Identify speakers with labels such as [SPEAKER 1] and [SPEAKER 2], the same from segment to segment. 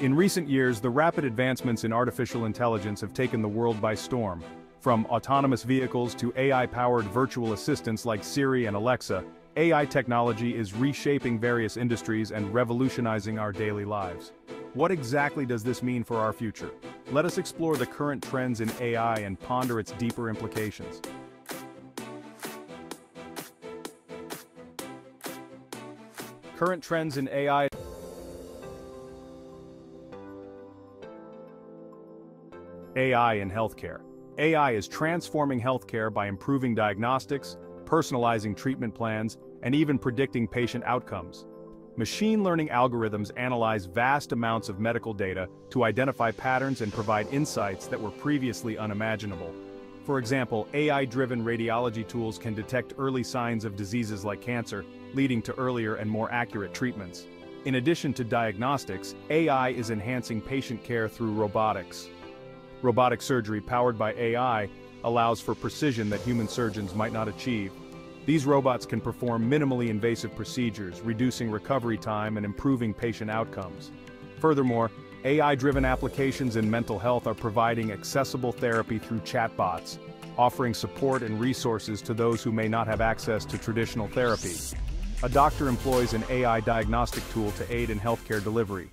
[SPEAKER 1] In recent years, the rapid advancements in artificial intelligence have taken the world by storm. From autonomous vehicles to AI-powered virtual assistants like Siri and Alexa, AI technology is reshaping various industries and revolutionizing our daily lives. What exactly does this mean for our future? Let us explore the current trends in AI and ponder its deeper implications. Current trends in AI AI in healthcare. AI is transforming healthcare by improving diagnostics, personalizing treatment plans, and even predicting patient outcomes. Machine learning algorithms analyze vast amounts of medical data to identify patterns and provide insights that were previously unimaginable. For example, AI-driven radiology tools can detect early signs of diseases like cancer, leading to earlier and more accurate treatments. In addition to diagnostics, AI is enhancing patient care through robotics. Robotic surgery powered by AI allows for precision that human surgeons might not achieve. These robots can perform minimally invasive procedures, reducing recovery time and improving patient outcomes. Furthermore, AI-driven applications in mental health are providing accessible therapy through chatbots, offering support and resources to those who may not have access to traditional therapy. A doctor employs an AI diagnostic tool to aid in healthcare delivery.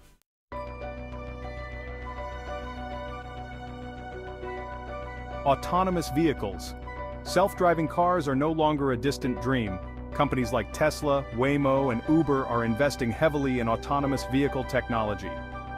[SPEAKER 1] Autonomous vehicles. Self-driving cars are no longer a distant dream. Companies like Tesla, Waymo, and Uber are investing heavily in autonomous vehicle technology.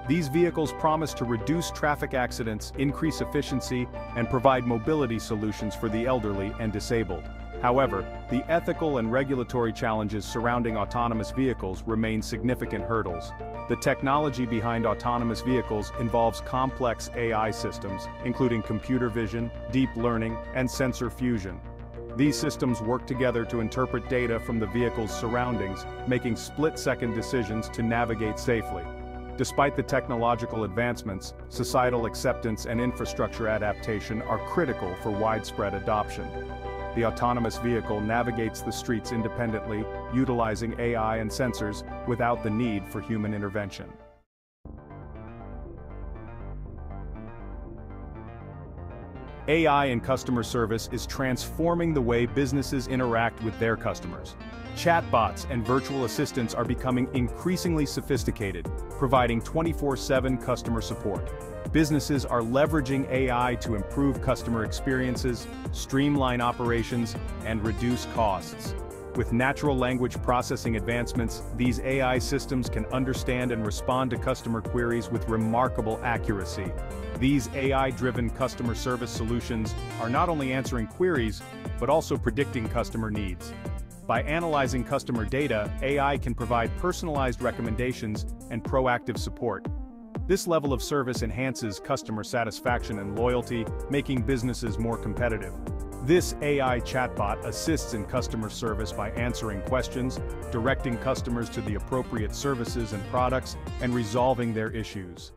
[SPEAKER 1] These vehicles promise to reduce traffic accidents, increase efficiency, and provide mobility solutions for the elderly and disabled. However, the ethical and regulatory challenges surrounding autonomous vehicles remain significant hurdles. The technology behind autonomous vehicles involves complex AI systems, including computer vision, deep learning, and sensor fusion. These systems work together to interpret data from the vehicle's surroundings, making split-second decisions to navigate safely. Despite the technological advancements, societal acceptance and infrastructure adaptation are critical for widespread adoption. The autonomous vehicle navigates the streets independently, utilizing AI and sensors, without the need for human intervention. AI in customer service is transforming the way businesses interact with their customers. Chatbots and virtual assistants are becoming increasingly sophisticated, providing 24-7 customer support. Businesses are leveraging AI to improve customer experiences, streamline operations, and reduce costs. With natural language processing advancements, these AI systems can understand and respond to customer queries with remarkable accuracy. These AI-driven customer service solutions are not only answering queries, but also predicting customer needs. By analyzing customer data, AI can provide personalized recommendations and proactive support. This level of service enhances customer satisfaction and loyalty, making businesses more competitive. This AI chatbot assists in customer service by answering questions, directing customers to the appropriate services and products, and resolving their issues.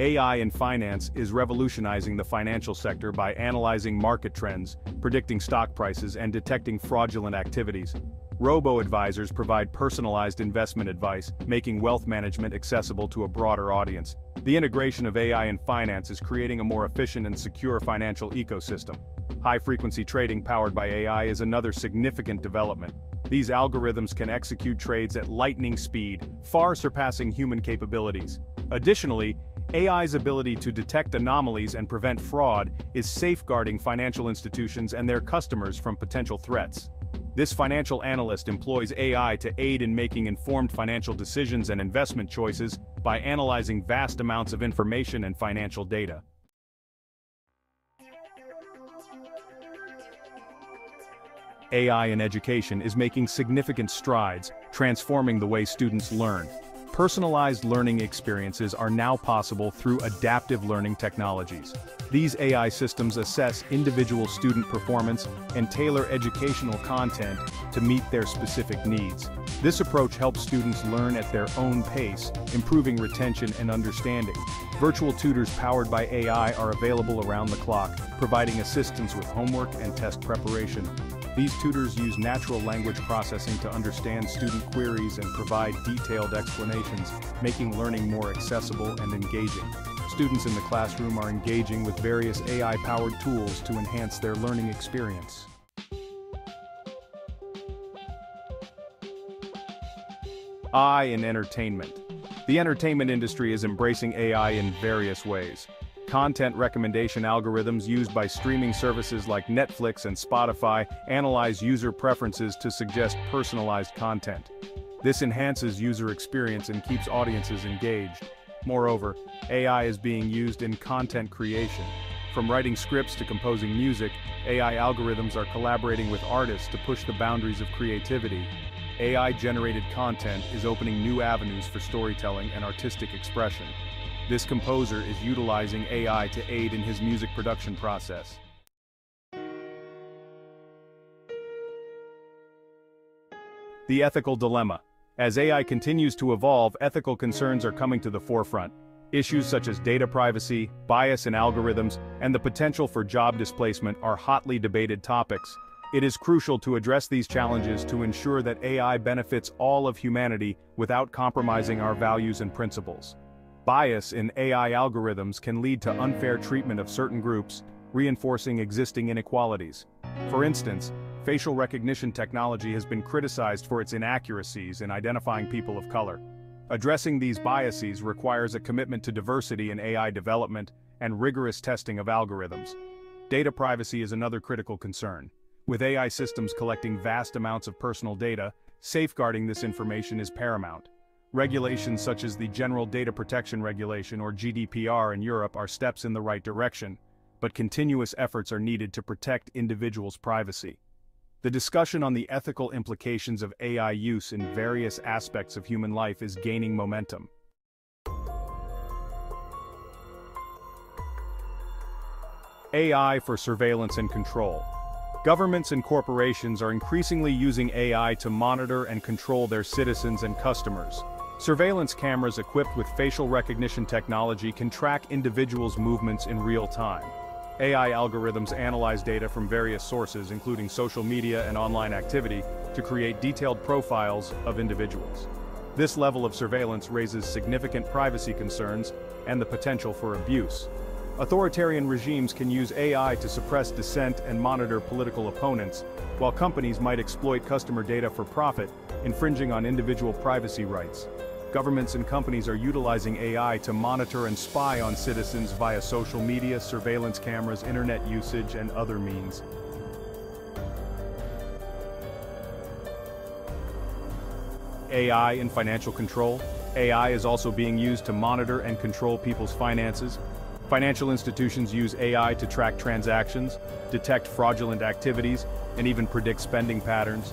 [SPEAKER 1] AI in finance is revolutionizing the financial sector by analyzing market trends, predicting stock prices and detecting fraudulent activities. Robo-advisors provide personalized investment advice, making wealth management accessible to a broader audience. The integration of AI in finance is creating a more efficient and secure financial ecosystem. High-frequency trading powered by AI is another significant development. These algorithms can execute trades at lightning speed, far surpassing human capabilities. Additionally, AI's ability to detect anomalies and prevent fraud is safeguarding financial institutions and their customers from potential threats. This financial analyst employs AI to aid in making informed financial decisions and investment choices by analyzing vast amounts of information and financial data. AI in education is making significant strides, transforming the way students learn. Personalized learning experiences are now possible through adaptive learning technologies. These AI systems assess individual student performance and tailor educational content to meet their specific needs. This approach helps students learn at their own pace, improving retention and understanding. Virtual tutors powered by AI are available around the clock, providing assistance with homework and test preparation. These tutors use natural language processing to understand student queries and provide detailed explanations, making learning more accessible and engaging. Students in the classroom are engaging with various AI-powered tools to enhance their learning experience. AI in entertainment. The entertainment industry is embracing AI in various ways. Content recommendation algorithms used by streaming services like Netflix and Spotify analyze user preferences to suggest personalized content. This enhances user experience and keeps audiences engaged. Moreover, AI is being used in content creation. From writing scripts to composing music, AI algorithms are collaborating with artists to push the boundaries of creativity. AI-generated content is opening new avenues for storytelling and artistic expression. This composer is utilizing AI to aid in his music production process. The ethical dilemma. As AI continues to evolve, ethical concerns are coming to the forefront. Issues such as data privacy, bias in algorithms, and the potential for job displacement are hotly debated topics. It is crucial to address these challenges to ensure that AI benefits all of humanity without compromising our values and principles. Bias in AI algorithms can lead to unfair treatment of certain groups, reinforcing existing inequalities. For instance, facial recognition technology has been criticized for its inaccuracies in identifying people of color. Addressing these biases requires a commitment to diversity in AI development and rigorous testing of algorithms. Data privacy is another critical concern. With AI systems collecting vast amounts of personal data, safeguarding this information is paramount. Regulations such as the General Data Protection Regulation or GDPR in Europe are steps in the right direction, but continuous efforts are needed to protect individuals' privacy. The discussion on the ethical implications of AI use in various aspects of human life is gaining momentum. AI for surveillance and control. Governments and corporations are increasingly using AI to monitor and control their citizens and customers, Surveillance cameras equipped with facial recognition technology can track individuals' movements in real time. AI algorithms analyze data from various sources including social media and online activity to create detailed profiles of individuals. This level of surveillance raises significant privacy concerns and the potential for abuse. Authoritarian regimes can use AI to suppress dissent and monitor political opponents, while companies might exploit customer data for profit, infringing on individual privacy rights. Governments and companies are utilizing AI to monitor and spy on citizens via social media, surveillance cameras, internet usage, and other means. AI in financial control. AI is also being used to monitor and control people's finances. Financial institutions use AI to track transactions, detect fraudulent activities, and even predict spending patterns.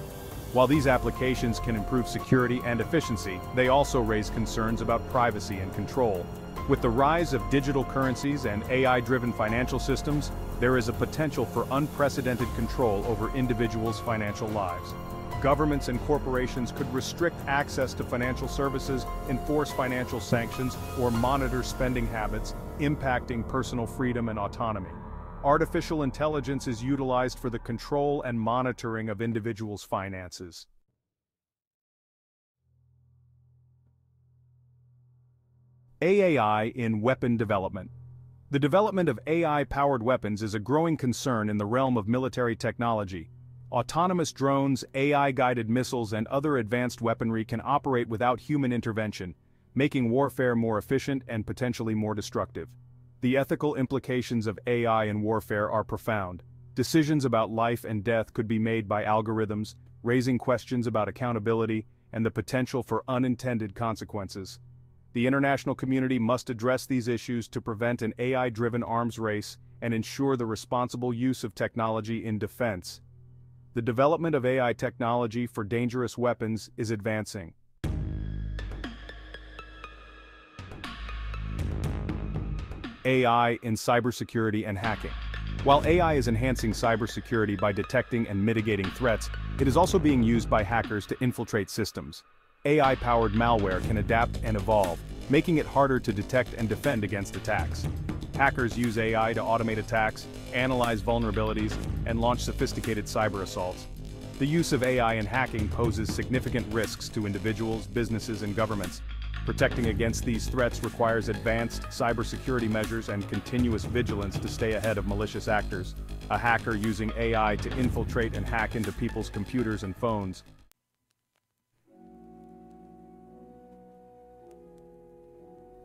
[SPEAKER 1] While these applications can improve security and efficiency, they also raise concerns about privacy and control. With the rise of digital currencies and AI-driven financial systems, there is a potential for unprecedented control over individuals' financial lives. Governments and corporations could restrict access to financial services, enforce financial sanctions, or monitor spending habits, impacting personal freedom and autonomy artificial intelligence is utilized for the control and monitoring of individuals' finances. AAI in weapon development. The development of AI-powered weapons is a growing concern in the realm of military technology. Autonomous drones, AI-guided missiles and other advanced weaponry can operate without human intervention, making warfare more efficient and potentially more destructive. The ethical implications of AI in warfare are profound. Decisions about life and death could be made by algorithms, raising questions about accountability and the potential for unintended consequences. The international community must address these issues to prevent an AI-driven arms race and ensure the responsible use of technology in defense. The development of AI technology for dangerous weapons is advancing. AI in cybersecurity and hacking. While AI is enhancing cybersecurity by detecting and mitigating threats, it is also being used by hackers to infiltrate systems. AI-powered malware can adapt and evolve, making it harder to detect and defend against attacks. Hackers use AI to automate attacks, analyze vulnerabilities, and launch sophisticated cyber assaults. The use of AI in hacking poses significant risks to individuals, businesses, and governments. Protecting against these threats requires advanced cybersecurity measures and continuous vigilance to stay ahead of malicious actors. A hacker using AI to infiltrate and hack into people's computers and phones.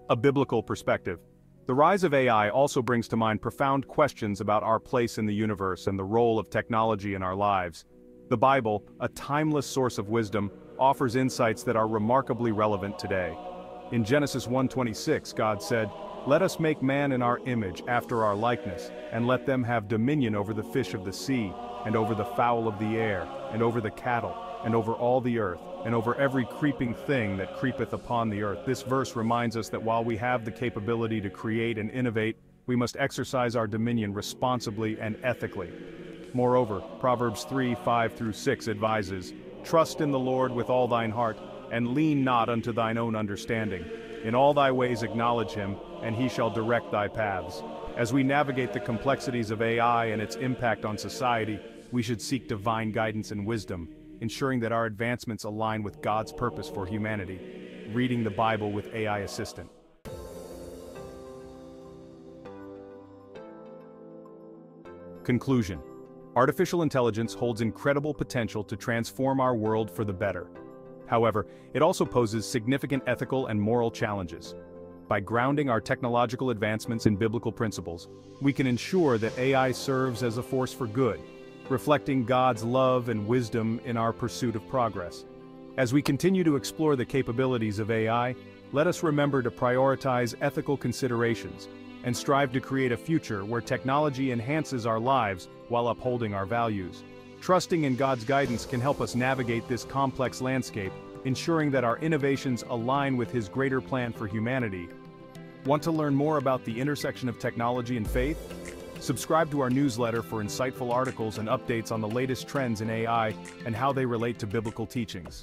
[SPEAKER 1] A biblical perspective. The rise of AI also brings to mind profound questions about our place in the universe and the role of technology in our lives. The Bible, a timeless source of wisdom, offers insights that are remarkably relevant today. In Genesis 1:26, God said, Let us make man in our image after our likeness, and let them have dominion over the fish of the sea, and over the fowl of the air, and over the cattle, and over all the earth, and over every creeping thing that creepeth upon the earth. This verse reminds us that while we have the capability to create and innovate, we must exercise our dominion responsibly and ethically. Moreover, Proverbs 3, 5 through 6 advises, Trust in the Lord with all thine heart, and lean not unto thine own understanding. In all thy ways acknowledge him, and he shall direct thy paths. As we navigate the complexities of AI and its impact on society, we should seek divine guidance and wisdom, ensuring that our advancements align with God's purpose for humanity. Reading the Bible with AI Assistant. Conclusion Artificial intelligence holds incredible potential to transform our world for the better. However, it also poses significant ethical and moral challenges. By grounding our technological advancements in biblical principles, we can ensure that AI serves as a force for good, reflecting God's love and wisdom in our pursuit of progress. As we continue to explore the capabilities of AI, let us remember to prioritize ethical considerations and strive to create a future where technology enhances our lives while upholding our values. Trusting in God's guidance can help us navigate this complex landscape, ensuring that our innovations align with His greater plan for humanity. Want to learn more about the intersection of technology and faith? Subscribe to our newsletter for insightful articles and updates on the latest trends in AI and how they relate to biblical teachings.